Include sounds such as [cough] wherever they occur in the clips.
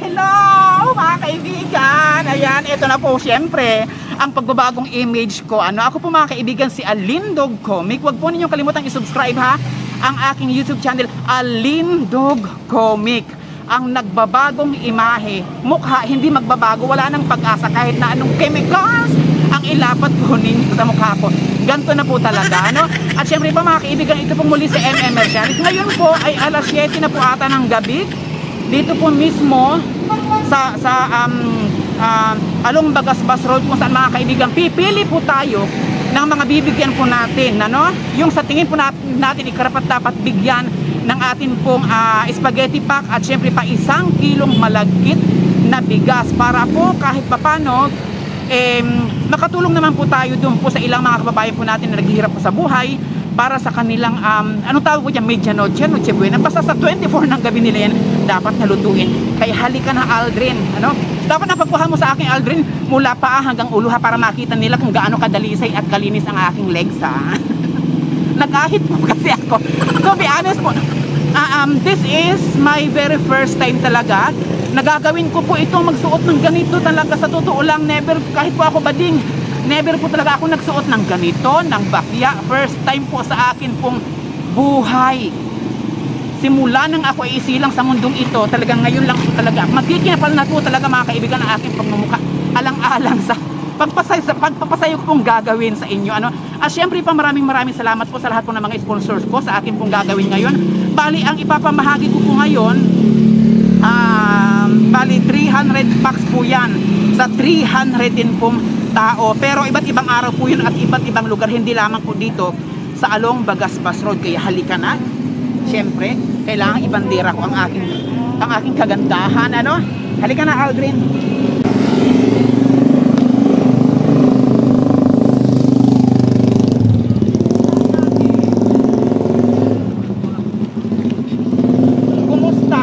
Hello mga kaibigan! Ayan, ito na po siyempre ang pagbabagong image ko. Ano, ako po mga kaibigan si Alindog Comic. Huwag po ninyong kalimutang i-subscribe ha ang aking YouTube channel Alindog Comic. Ang nagbabagong imahe, mukha hindi magbabago, wala nang pag-asa kahit na anong chemicals ang ilapat po [laughs] ninyo sa mukha ko. Ganto na po talaga, ano? At syempre pa mga kaibigan, ito pong muli si MM Mercialis. Ngayon po ay alas 7 na po ata ng gabi. Dito po mismo sa sa um, uh, Along Bagasbas Road kung saan mga kaibigan pipili po tayo ng mga bibigyan po natin ano? Yung sa tingin po natin, natin ikarapat dapat bigyan ng atin pong uh, spaghetti pack at syempre pa isang kilong malagkit na bigas para po kahit papano eh, makatulong naman po tayo doon po sa ilang mga kababayan po natin na naghihirap po sa buhay para sa kanilang um, anong tawag po dyan? Medianoche noche buena. Basta sa 24 ng gabi nila yan dapat nalutuin. Kaya halika na Aldrin ano? Dapat napagkuha mo sa aking Aldrin mula paa hanggang ulo ha para makita nila kung gaano kadalisay at kalinis ang aking legs ha. [laughs] Nag-ahit po kasi ako. To be honest po uh, um, this is my very first time talaga nagagawin ko po ito magsuot ng ganito talaga. Sa totoo lang never kahit po ako bading never po talaga ako nagsuot ng ganito, ng bakya. First time po sa akin pong buhay. Simula nang ako ay isilang sa mundong ito, talagang ngayon lang po talaga. Magkikinapal na po talaga mga kaibigan ang aking pagmumukha. Alang-alang sa pagpasay sa pagpapasayo pong gagawin sa inyo ano at syempre pa maraming maraming salamat po sa lahat po ng mga sponsors ko sa akin pong gagawin ngayon bali ang ipapamahagi ko po ngayon um, bali 300 packs po yan sa 300 din pong tao. Pero iba't ibang araw po yun at iba't ibang lugar. Hindi lamang po dito sa Along Bagaspas Road. Kaya halika na. Siyempre, kailangan ibandera ko ang aking, ang aking kagandahan. Ano? Halika na, Aldrin. Kumusta?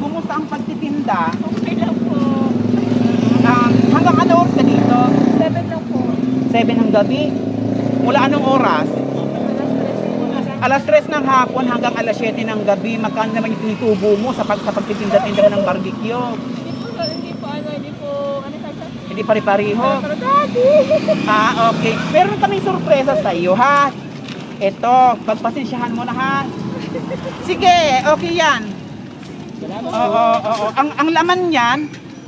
Kumusta ang pagtitinda? Okay lang po. Um, hanggang ano oras ka dito? Seven lang po. 7 ng gabi. Mula anong oras? Alas tres po. Alas 3 ng hapon hanggang alas 7 ng gabi. Magkano naman yung tinitubo mo sa, pag, sa pagtitinda-tinda ng barbecue? Hindi po, hindi po, ano, hindi po, ano tayo? Hindi pare-pareho. [laughs] Ah, okay. Meron kaming sorpresa sa iyo, ha? Ito, pagpasensyahan mo na, ha? Sige, okay yan. Oo, oo, oo. Ang, ang laman niyan,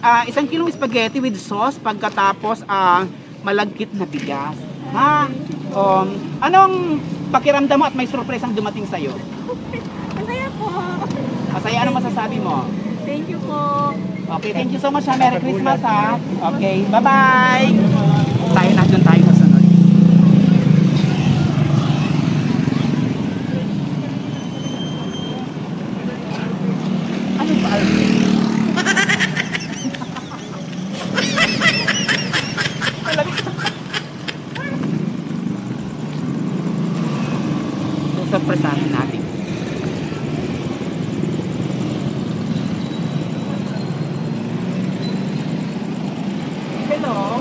ah, isang kilong spaghetti with sauce, pagkatapos ah, malagkit na bigas. Ha? Um, anong pakiramdam mo at may sorpresang dumating sa'yo? Masaya po. Masaya, ano masasabi mo? Thank you po. Okay, thank you so much ha. Merry Christmas ha. Okay, bye-bye. Tayo na doon tayo sa sunod. Ano ba? Alvin? Talaga. Susurpresahin natin. Hello.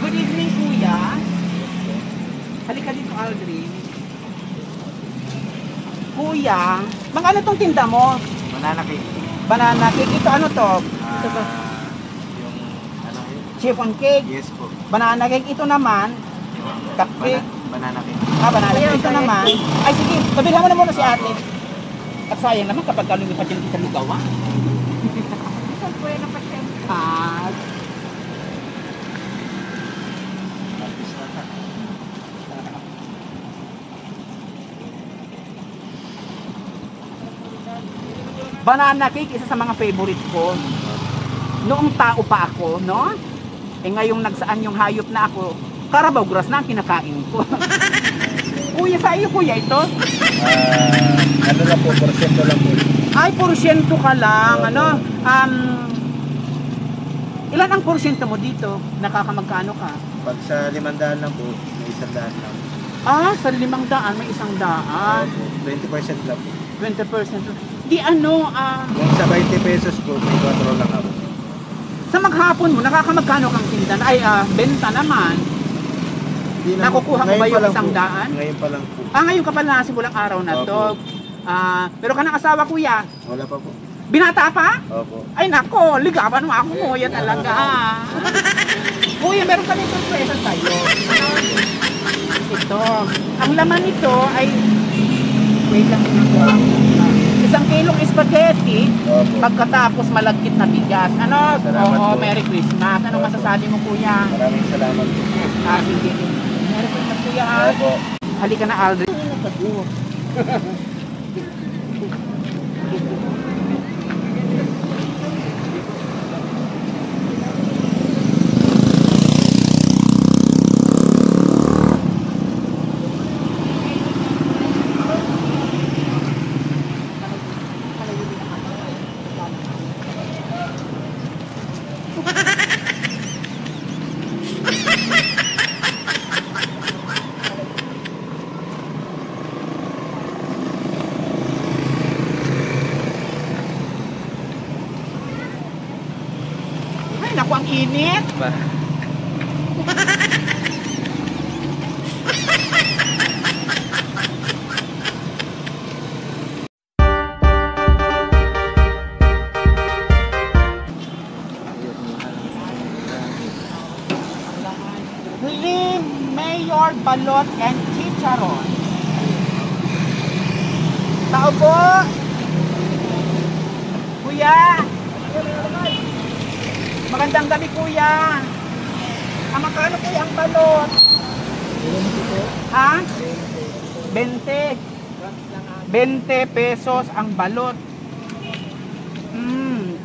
Good evening, Kuya. Halika dito, Aldrin. Kuya, mga ano tong tinda mo? Banana cake. Banana cake. Ito ano to? Ito to. Ah, yung ano yun? Chiffon cake. Yes po. Banana cake. Ito naman. Cupcake. Bana banana cake. Ah, banana cake. Ito naman. Ay, sige. Pabilhan mo na muna si ate. At sayang naman kapag ka lumipat yung isang lugaw, ha? Ito po yung napasyal. Ah, [laughs] banana cake, isa sa mga favorite ko. Noong tao pa ako, no? Eh ngayong nagsaan yung hayop na ako, Carabao grass na ang kinakain ko. [laughs] kuya, sa iyo kuya ito? Ah, ano lang po, porsyento lang po. Ay, porsyento ka lang, ano? Um, ilan ang porsyento mo dito? Nakakamagkano ka? Pag sa limandaan lang po, may isang daan lang. Ah, sa limang daan, may isang daan. Opo, 20% lang po. 20%. Di ano, ah, Kung sa 20 pesos po, may 4 lang ako. sa maghapon mo, nakakamagkano kang tinda? Ay, ah, benta naman. Hindi naman- Nakukuha mo ba yung isang po. daan? Ngayon pa lang po. Ah, ngayon ka pala simulang araw na to. Ah, pero ka ng asawa kuya, Wala pa po. binata pa? Opo. Ay nako, ligawan mo ako kuya talaga. [laughs] kuya, meron kami surpresa sa'yo. Ito. Ang laman nito ay, wait lang ito. Isang kilong spaghetti, Opo. pagkatapos malagkit na bigas. Ano? Salamat Oo, po. Merry Christmas. Anong masasabi mo kuya? Maraming salamat po. Ah, sige. Merry Christmas kuya ha. Opo. Halika na Aldrin. [laughs] Lim, Mayor Balot and Chicharon. Tao po! Kuya! Magandang gabi kuya! Ang magkano po ang balot? Ha? 20. 20 pesos ang balot. Mm.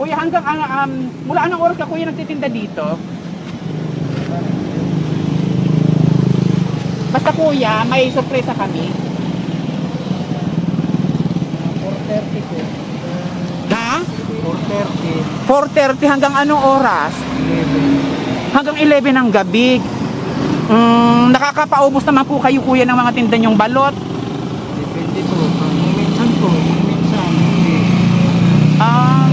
Kuya, hanggang ang um, mula anong oras ka kuya nagtitinda dito? Basta kuya, may sorpresa kami. 4.30 po. Ha? 4.30. 4.30 hanggang anong oras? 11. Hanggang 11 ng gabi. Mm, nakakapaubos naman po kayo kuya ng mga tinda nyong balot. Depende po. Minsan po, minsan hindi. Um,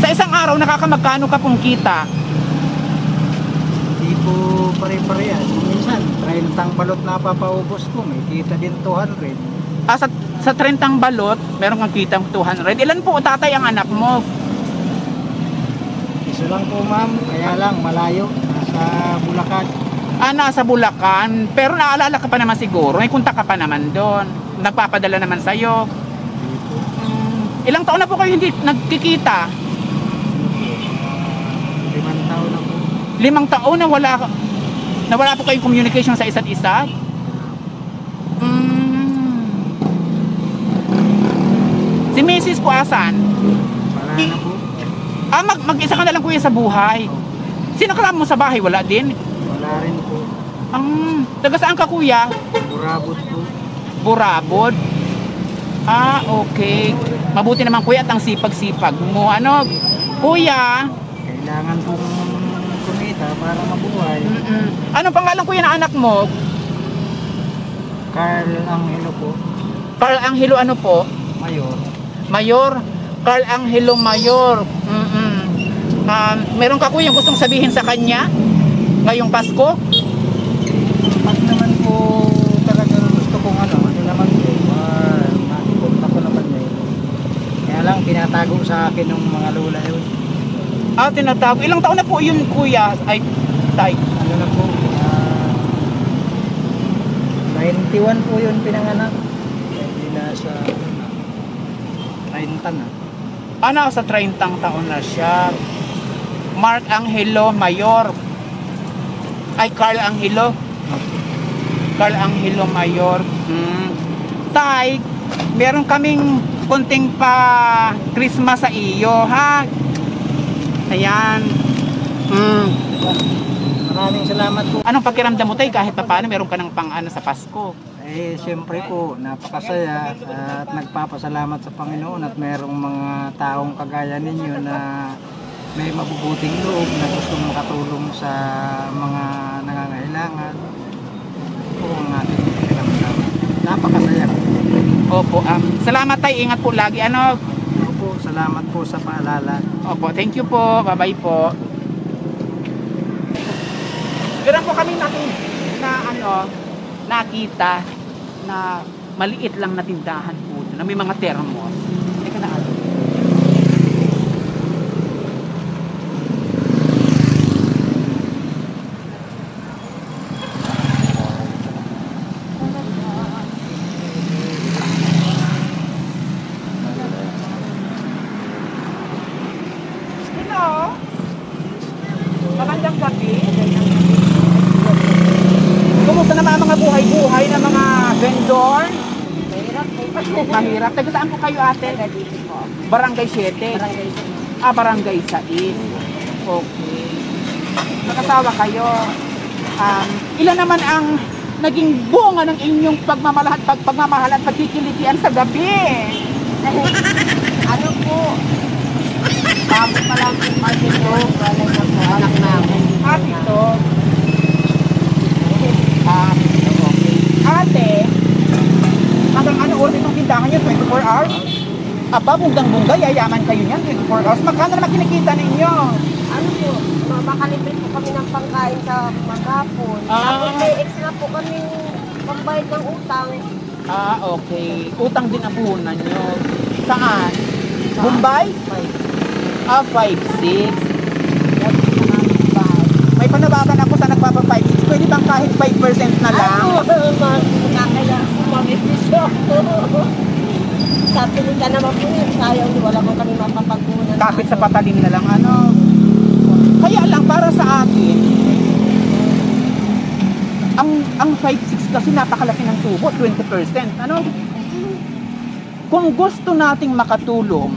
sa isang araw nakakamagkano ka pong kita? Hindi po pare-parehas. Kung minsan, 30 balot na papaubos ko. May kita din 200. Ah, sa, sa 30 balot, meron kang kitang 200. Ilan po tatay ang anak mo? Iso lang po ma'am. Kaya lang, malayo. Nasa Bulacan. Ah, nasa Bulacan. Pero naalala ka pa naman siguro. May kunta ka pa naman doon. Nagpapadala naman sa'yo. Hindi po. Mm, ilang taon na po kayo hindi nagkikita? Limang taon na po. Limang taon na wala na wala po kayong communication sa isa't isa? Mm. Si Mrs. po asan? Po. Ah, mag mag-isa ka na lang kuya sa buhay. Sino ka mo sa bahay? Wala din. Wala rin po. Ang taga saan ka kuya? Burabot po. Burabod. Ah, okay. Mabuti naman kuya at ang sipag-sipag mo. Ano? Kuya, Kailangan pong kumita para mabuhay. mm Anong pangalan kuya ng anak mo? Carl Angelo po. Carl Angelo ano po? Mayor. Mayor, Carl Angelo Mayor. Mm-mm. Um, meron ka kuya gustong sabihin sa kanya ngayong Pasko? Pag naman po talagang gusto kong ano, ano naman po, uh, makipunta ko naman yun. Kaya lang tinatago sa akin ng mga lola yun. Ah, tinatawag. Ilang taon na po yun kuya? Ay, tay. Ano na po, ah, 91 po yun pinanganak. Hindi na sa ano na, 30 na. Ah, nasa 30 taon na siya. Mark Angelo Mayor. Ay, Carl Angelo. Carl Angelo Mayor. Hmm. Tay, meron kaming konting pa Christmas sa iyo, ha? Ayan. Hmm. Maraming salamat po. Anong pakiramdam mo tay kahit pa paano meron ka ng pang ano sa Pasko? Eh, siyempre po, napakasaya at nagpapasalamat sa Panginoon at mayroong mga taong kagaya ninyo na may mabubuting loob na gustong makatulong sa mga nangangailangan. Po ang ating pinagdamdam. Napakasaya. Opo, um, salamat tay, ingat po lagi. Ano? Salamat po sa paalala. Opo, thank you po. Bye-bye po. Ganun po kami natin na ano, nakita na maliit lang na tindahan po na may mga thermos. Teka na ano. Hello. Magandang gabi. Kumusta naman ang mga buhay-buhay ng mga vendor? Mahirap po. Mahirap. Taga saan po kayo ate? Dito po. Barangay 7? Barangay Ah, barangay 6. Okay. Nakasawa kayo. Um, ilan naman ang naging bunga ng inyong pagmamalahat, pag, pagmamahal at pagkikilitian sa gabi? [laughs] Ano po? Bago pa lang po kasi po. Wala na po. Anak namin. At ito. Ah, okay. Ate, hanggang ano oras itong tindahan niyo? 24 hours? Aba, bunggang-bungga, yayaman kayo niyan, 24 hours. Magkano naman kinikita ninyo? Ano po? Makakalibre po kami ng pangkain sa maghapon. Ah. Tapos may extra po kami pambayad ng utang. Ah, okay. Utang din ang puhunan nyo. Saan? Mumbai? Ah, 5-6. May panabagan ako sa nagpapa 5-6. Pwede bang kahit 5% na lang? Ano? Mas nakakaya po mag-isisyo. [laughs] Sabi nila naman po yun, sayang wala mo kami mapapagkunan. Kapit sa patalim na lang, ano? Kaya lang, para sa akin, ang ang 5-6 kasi napakalaki ng tubo, 20%. Ano? Kung gusto nating makatulong,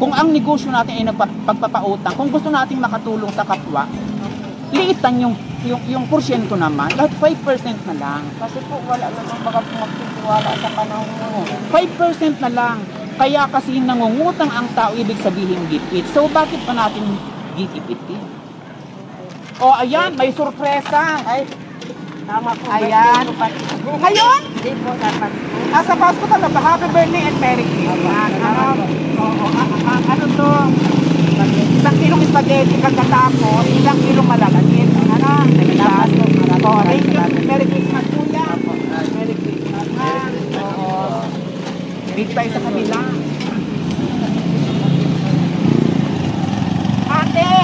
kung ang negosyo natin ay nagpagpapautang, kung gusto nating makatulong sa kapwa, liitan yung yung yung porsyento naman, kahit 5% na lang. Kasi po wala naman baka magtitiwala sa panahon mo. 5% na lang. Kaya kasi nangungutang ang tao, ibig sabihin gipit. So bakit pa natin gigipitin? O ayan, may sorpresa. Ay, tama po. Ayan. Ngayon, Hindi po, dapat po. ah, sa Pasko talaga, happy birthday and Merry Christmas. Ano? Oo, ah, ah, ano to? Isang kilong spaghetti pagkatapos, isang kilong malalatin. Ano? Po, maraming Oo, thank you. Merry Christmas kuya. Merry Christmas. ha? Oo. Meet tayo sa kabila. Ate,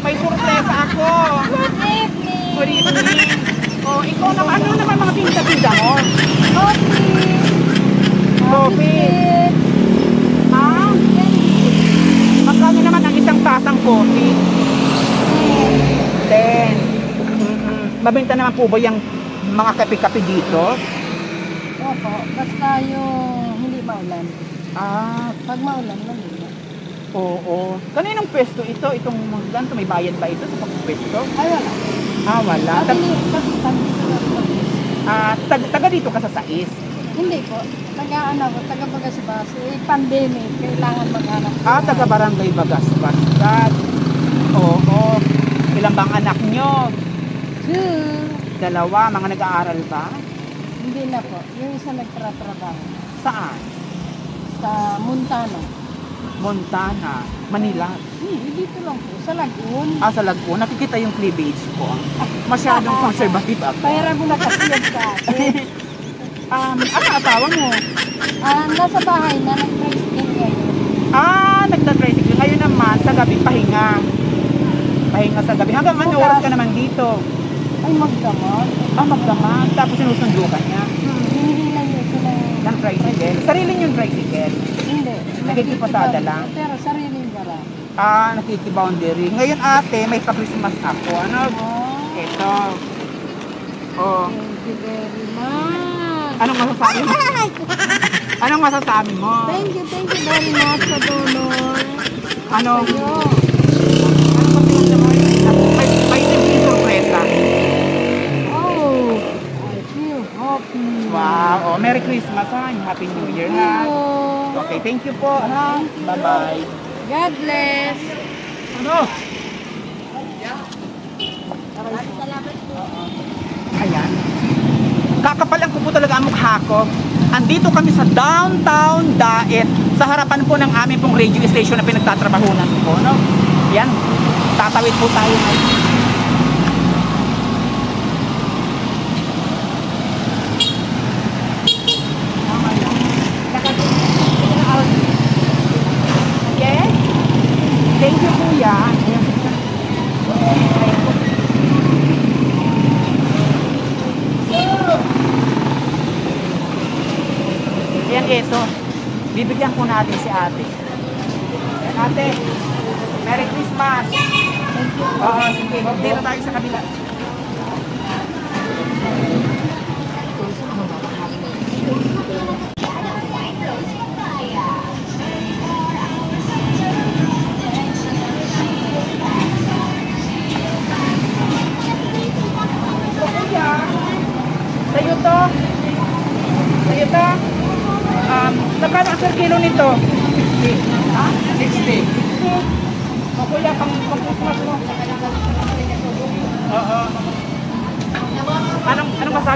may sorpresa ako. Good evening. Good evening. Oh, ikaw naman, ano naman mga pinta-pinta mo? Coffee. Coffee. Ha? Magkano naman ang isang tasang coffee? Ten. Mm-mm. Mabenta naman po ba yung mga kape-kape dito? Opo, basta yung hindi maulan. Ah, Pag maulan, malina. oo. Kaninong pwesto ito? Itong ganito, may bayad ba ito sa pagpwesto? Ay, wala. Ah, wala. Ko lang po. ah, tag, taga dito ka sa Sais. Hindi po. Taga ano po, taga Bagasbasi. Eh, pandemic, kailangan maghanap. Ah, taga Barangay Bagaspas. God. Oo. Ilan bang anak nyo? Two. Dalawa, mga nag-aaral ba? Hindi na po. Yung isa nagtratrabaho Saan? sa Montana. Montana, Manila. Hindi, dito lang po. Sa Lagoon. Ah, sa Laguna, nakikita yung cleavage ko. Masyadong [laughs] conservative ako. Pahiram mo na kasi sa [laughs] akin. Um, ano asawa mo? Ah, nasa bahay na, nag-tricycle ngayon. Ah, nagda-tricycle. Ngayon naman, sa gabi, pahinga. Pahinga sa gabi. Hanggang ano oras ka naman dito? Ay, magdamag. Ah, magdamag. Tapos sinusundo ka niya. Hmm, hinihilan niyo ito ng... Ng tricycle. Sarili yung tricycle. Hindi. Nagkikipasada lang? Pero sariling gara. Ah, nakikiboundary. Ngayon ate, may pa-Christmas ako. Ano? Oh, Ito. Oh. thank you very much. Anong masasabi mo? [laughs] Anong masasabi mo? Thank you, thank you very much sa donor. Anong, anong masasabi mo? May, may simple sorpresa. Oh, I feel happy. Wow. Oh, Merry Christmas ha. and Happy New Year ha. Okay, thank you po. Ha? Bye-bye. God bless. Ano? Po. Ayan. Kakapal ang kupo talaga ang mukha ko. Andito kami sa downtown Daet. Sa harapan po ng aming pong radio station na pinagtatrabahunan ko. No? Yan. Tatawid po tayo ngayon. Ito. Bibigyan ko natin si ate. Ayan, ate. Merry Christmas. Oo, sige. Dito tayo sa kabila.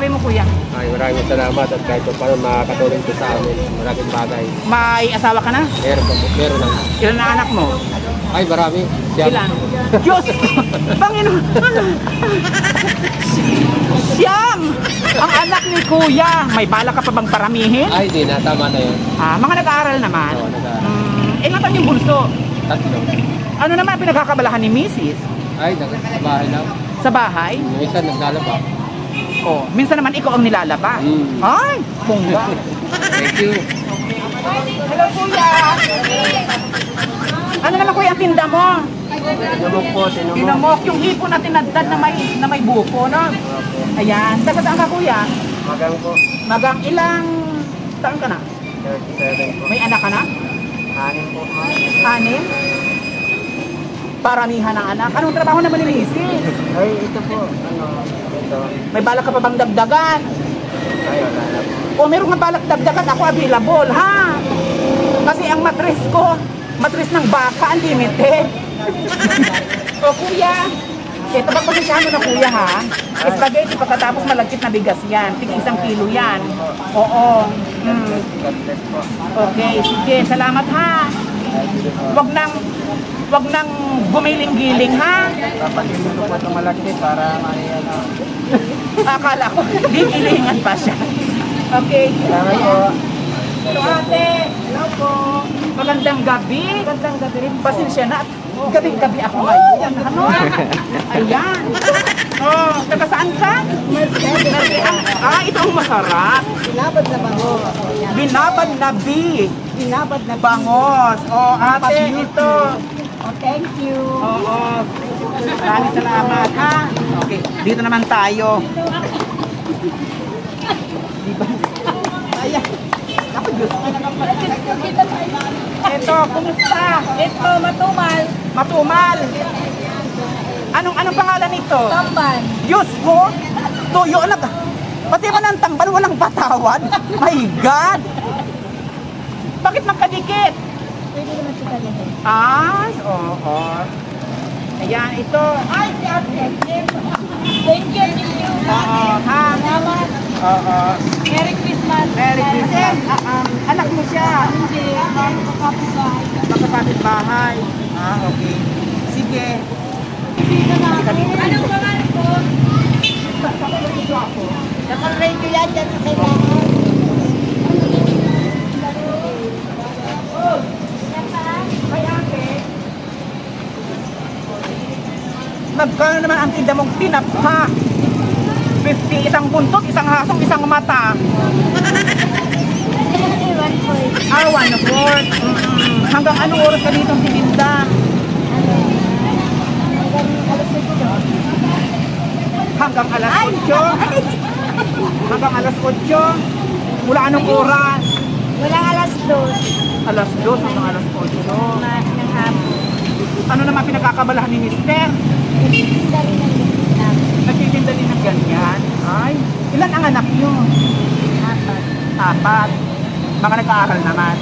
Masabi mo kuya? Ay, maraming salamat at kahit pa paano makakatulong ko sa amin. Maraming bagay. May asawa ka na? Meron po, meron lang. Ilan na anak mo? Ay, marami. Siya. Ilan? Diyos! [laughs] Panginoon! Siyam! Ang anak ni kuya, may bala ka pa bang paramihin? Ay, di na. Tama na yun. Ah, mga nag-aaral naman. Oo, nag-aaral. Mm, ilan taon yung bunso? Tatlo. Ano naman pinagkakabalahan ni Mrs. Ay, nag sa bahay lang. sa bahay? Yung isa naglalaba. Oh, minsan naman ikaw ang nilalaba. Mm. Ay, pungga. Thank you. Hello kuya. Ano naman kuya ang tinda mo? Tinamok po, tinamok. Tinamok yung hipo na tinadtad na may na may buko, no? Ayan. Taga saan ka kuya? Magang po. Magang ilang taon ka na? 37 po. May anak ka na? Hanin po. Anim? Paramihan ng anak. Anong trabaho naman ni Mrs.? Ay, ito po. Ano, ito. May balak ka pa bang dagdagan? Ay, wala na po. O meron nga balak dagdagan, ako available, ha? Kasi ang matris ko, matris ng baka, unlimited. [laughs] o kuya, ito ba pasensyahan mo na kuya ha? Spaghetti pagkatapos malagkit na bigas yan. Tig isang kilo yan. Oo. Mm. Okay, sige. Salamat ha. Wag nang wag nang gumiling-giling ha. Papatinin ko po ito malaki para may ano. Akala ko gigilingan pa siya. Okay. Salamat po. Hello ate. Hello po. Magandang gabi. Magandang gabi rin. Pasensya na. Gabi-gabi ako ngayon. Ano? Ayan. Oh, taga saan ka? Ah, ito ang masarap. Pinabad na ba ho? Binabad na bi. Binabad na bangos. Oh, ate, ito. Thank you. Oo. Maraming salamat, ha? Okay, dito naman tayo. Di ba? Ayan. Ako, Diyos. Ito, kumusta? Ito, matumal, Matumal. Anong anong pangalan nito? tamban. Diyos ko. Tuyo na. Pati man ang tambal, walang patawad. My God. Bakit magkadikit? Pwede naman siya talaga. Ay, oo. Ayan, ito. Ay, si ate. Thank you, thank you. Oo, ha? Salamat. Oo. Merry Christmas. Merry Christmas. Ah, um, anak mo siya. Hindi, kapitbahay. Magkapatid bahay. Ah, okay. Sige. Anong pangalan po? Naka-radio yan dyan sa kailangan. May ate. Magkano naman ang tinda mong tinapha? 50, isang buntot, isang hasong, isang mata. Ah, one fourth. Mm, hanggang anong oras ka dito tininda? Hanggang alas 8. Hanggang alas 8. Mula anong oras? Walang alas dos. Alas 2 hanggang alas 8. Na, ng hapon. Ano naman pinagkakabalahan ni Mister? Rin. Nagtitinda din ng ganyan. Ay, ilan ang anak niyo? Apat. Apat. Mga nag-aaral naman.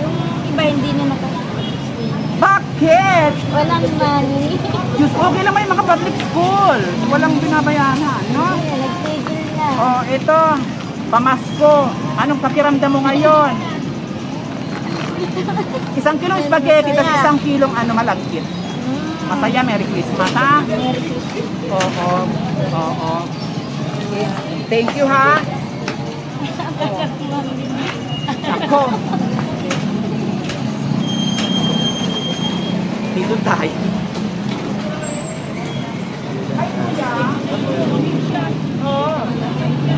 Yung iba hindi na nakapag-school. Bakit? Walang money. Diyos, okay lang may mga public school. Walang binabayaran, no? Nag-tigil na. Oh, ito. Pamasko. Anong pakiramdam mo ngayon? [laughs] Isang kilong spaghetti, tapos isang kilong ano malagkit. Masaya, Merry Christmas, ha? Christmas. Oo. Oo. Thank you, ha? Ako. Dito tayo. Oo.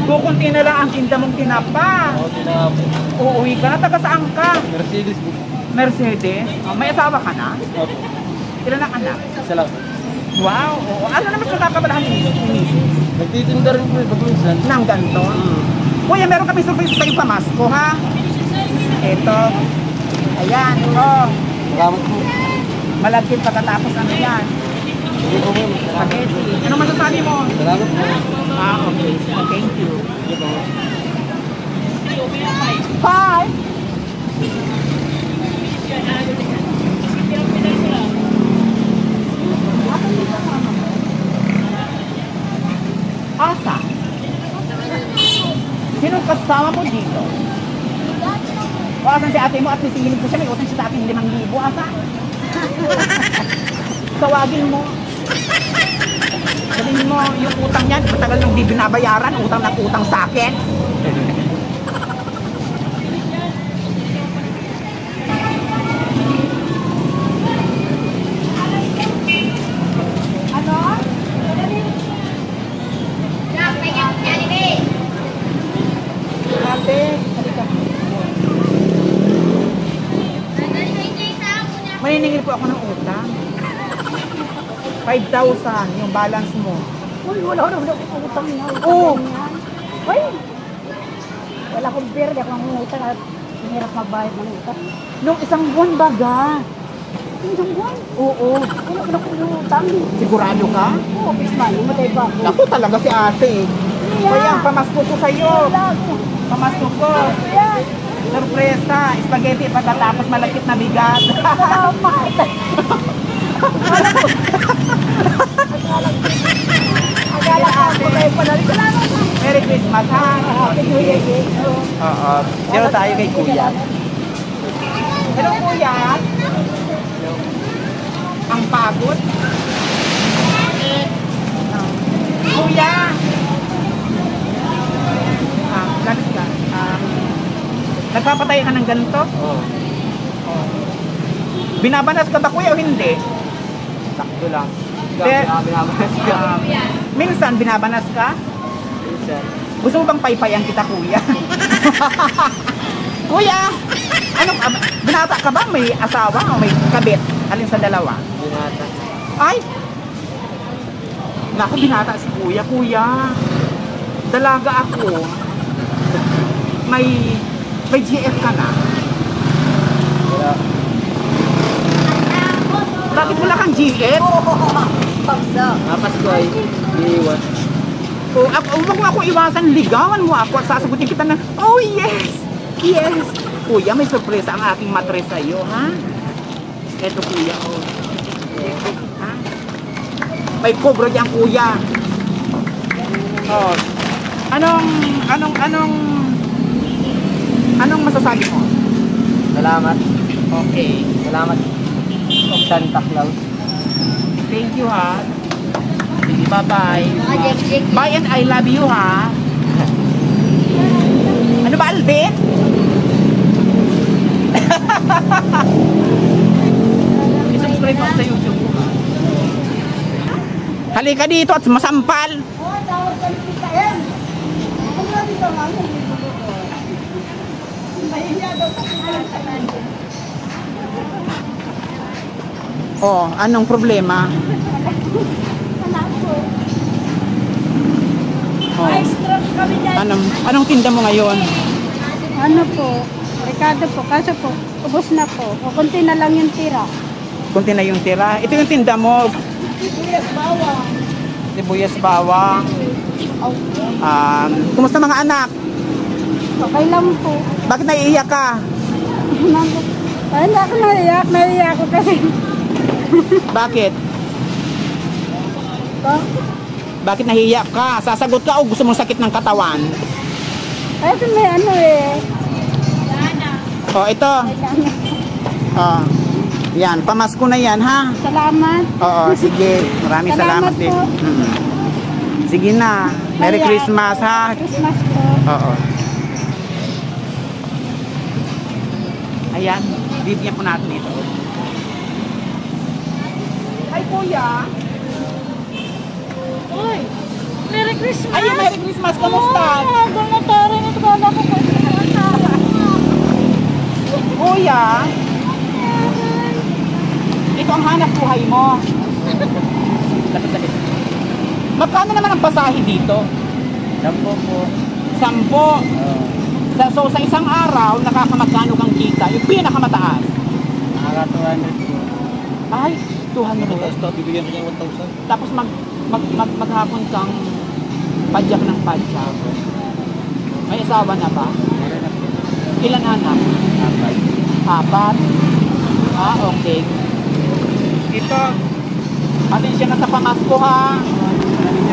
Kukunti na lang ang tinda mong tinapa. Oo, tinapa. Uuwi ka na. Taga saan ka? Mercedes. Mercedes. Oh, may asawa ka na? Opo. Ilan ang anak? Isa lang. Wow. Oo. Ano naman sa nakabalahan ni Mrs. Nagtitinda rin po eh, pag minsan. Nang ganito. Kuya, meron kami surprise sa iyo pamasko, ha? Ito. Ayan. Oh. Salamat po. Malagkit pagkatapos ano yan. Sige po. Salamat. Spaghetti. Ano masasabi mo? Salamat po. Ah, okay. Thank you. Sige po. Bye! Asa? Sino kasama mo dito? O asan si ate mo at sisingilin ko siya, may utang siya sa akin limang libo. Asa? [laughs] Tawagin mo. Sabihin mo, yung utang niyan, matagal nang di binabayaran, utang ng utang sa akin. Ate, halika. Maniningil po ako ng utang. 5,000 yung balance mo. Uy, wala na wala akong utang niya. Oo. Uy! Wala akong beer, di ako nangungutang at hirap magbayad ng utang. Nung isang buwan baga. Isang buwan. Oo. Wala ko na akong utang. Sigurado ka? Oo, pisman, matay ba ako? Ako talaga si ate. Kaya pamasko ko sa'yo. Pamasko ko. Yan. Sorpresa. Spaghetti pagkatapos malakit na bigat. Salamat. [laughs] Akala ko ako kayo panalik. Salamat. Merry Christmas ha. New Year. Oo. Pero tayo kay kuya. Hello kuya. Ang pagod. Ah. Kuya. Ah, ganit ka. Ah, nagpapatay ka ng ganito? Oo. Binabanas ka ba kuya o hindi? Sakto lang. Pe- Grabe namin naman. Minsan binabanas ka? Minsan. Gusto mo bang paypayan kita kuya? [laughs] kuya! Ano, binata ka ba? May asawa o may kabit? Alin sa dalawa? Binata. Ay! Naku, binata si kuya. Kuya, dalaga ako. May, may GF ka na. Wala. Bakit wala kang GF? [laughs] Napas ko ay iiwan. O, ako, huwag mo ako iwasan, ligawan mo ako at sasagutin kita na, oh yes, yes. Kuya, may sorpresa ang aking matres sa'yo, ha? Eto kuya, oh. Ha? May cobra dyan, kuya. Oh. Anong, anong, anong, anong masasabi mo? Salamat. Okay. Salamat. Santa Claus. Thank you, ha? Bye-bye. Bye and I love you, ha? Ano ba, Alvin? [laughs] I-subscribe ako sa YouTube ko, ha? Halika dito at masampal. Oo, tawag ka nga, ang libo ko. Mahihiya daw kasi na Oh, anong problema? Oh, anong, anong tinda mo ngayon? Ano po? Ricardo po, kaso po, ubos na po. O konti na lang yung tira. Kunti na yung tira. Ito yung tinda mo, Yes, bawang. sibuyas bawang. Um, kumusta mga anak? Okay lang po. Bakit naiiyak ka? [laughs] Ay, hindi ako naiyak. Naiyak ako kasi. Bakit? Bakit nahihiyak ka? Sasagot ka o gusto mong sakit ng katawan? Ay, ito may ano eh. O, ito. O, yan, pamasko na yan, ha? Salamat. Oo, sige. Maraming salamat, Salamat din. po. Mm. Sige na. Merry Kaya- Christmas, ha? Christmas po. Oo. Ayan, bibigyan po natin ito. Kuya. Uy, Merry Christmas! Ay, Merry Christmas! Kamusta? Oh, donatorin ito ko ako po. Kuya, ito ang hanap buhay mo. Magkano naman ang pasahe dito? Sampo po. Sampo. Sa, so sa isang araw, nakakamagkano kang kita? Yung pinakamataas. Nakaka 200 po. Ay, 200. Tapos bibigyan ko niya 1,000. Tapos mag, mag, mag, maghapon kang padyak ng padyak. May asawa na ba? Ilan anak? Apat. Apat. Ah, okay. Ito, pasensya na sa pamasko ha.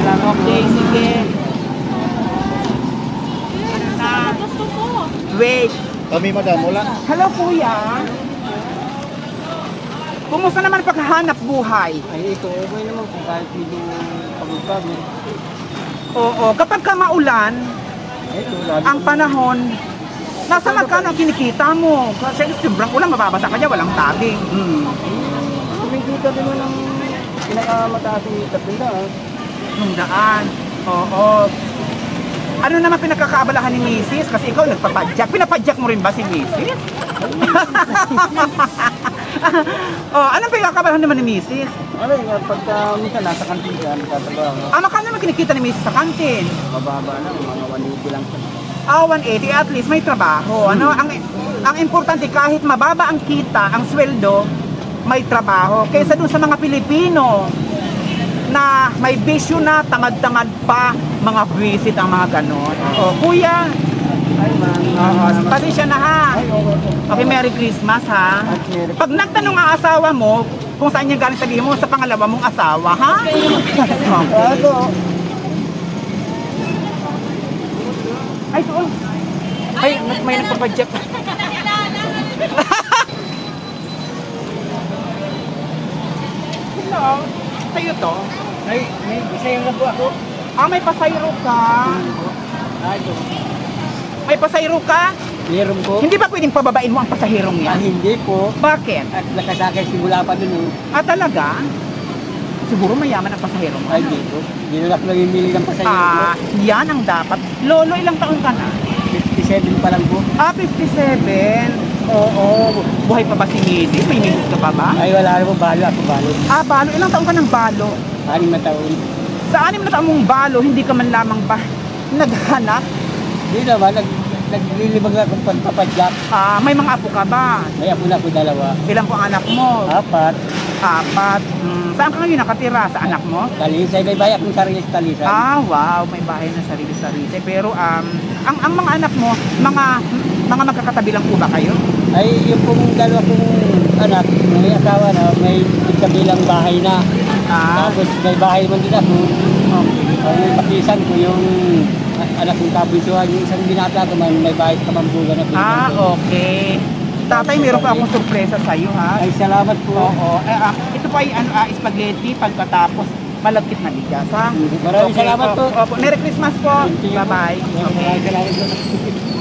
Okay, sige. Ano na? Gusto ko. Wait. Kami madam, wala. Hello, kuya. Kumusta naman paghahanap buhay? Ay, ito okay naman kung kahit medyo pagod-pagod. Oo, kapag ka maulan, Ito, ang panahon, nasa magkano ang kinikita mo? Kasi sobrang ulan, mababasa ka dyan, walang tabing. Hmm. Kumikita din mo ng pinakamataas yung tapila. Yung daan. Oo. Ano naman pinagkakaabalahan ni Mrs. Kasi ikaw nagpapadyak. Pinapadyak mo rin ba si Mrs.? [laughs] oh, anong pinagkakaabalahan naman ni Mrs.? Ano yung pagka minsan nasa kantin ka, nagtatrabaho, Ah, magkano naman kinikita ni Mrs. sa kantin? mababa na, mga 180 lang. Ah, 180 at least may trabaho. Ano, ang ang importante kahit mababa ang kita, ang sweldo, may trabaho. Kaysa dun sa mga Pilipino na may bisyo na, tamad-tamad pa, mga visit ang mga ganon. O, kuya, Ay, man. Oo, pasensya na ha. Ay, okay Merry Christmas ha. Pag nagtanong ang asawa mo, kung saan niya galing sabihin mo sa pangalawa mong asawa, ha? Okay. Ay, doon. Ay, may, may nagpapadyak. Hello. Sa'yo to? Ay, may isa yung ako. Ah, may pasayro ka. Ay, ito. May pasayro ka? Meron po. Hindi ba pwedeng pababain mo ang pasahirong Ah, yan? hindi po. Bakit? At nakasakay simula pa dun eh. Ah, talaga? Siguro mayaman ang pasahero mo. Ay, dito. Dito na ako namimili ng pasayo Ah, yan ang dapat. Lolo, ilang taon ka na? 57 pa lang po. Ah, 57. Oo. Buhay pa ba si Mrs.? May Mrs. ka pa ba? Ay, wala na po. Balo ako, balo. Ah, balo. Ilang taon ka ng balo? Anim na taon. Sa anim na taong mong balo, hindi ka man lamang ba naghanap? Hindi naman, nag, naglilibag ako pagpapadyak. Ah, may mga apo ka ba? May ako na po dalawa. Ilang po ang anak mo? Apat. Apat. Hmm, saan ka ngayon nakatira? Sa anak mo? Talisay, may bayak ng sarili sa talisay. Ah, wow, may bahay na sarili-sarili. Pero um, ang ang mga anak mo, mga mga magkakatabi lang po ba kayo? Ay, yung pong dalawa kong anak, may asawa na, may kabilang bahay na. Ah, Tapos may bahay man din ako. Ang yung pakisan ko, yung anak kong kabisuhan, yung isang binata ko may bahay sa Kamambuga na ah, pinag okay. Tatay, meron pa akong sorpresa sa iyo ha. Ay, salamat po. Oo. Eh, ah, ito pa ay ano, ah, spaghetti pagkatapos malagkit na bigas ha. Maraming salamat po. Opo. Merry Christmas po. Bye-bye. Okay. Salamat po.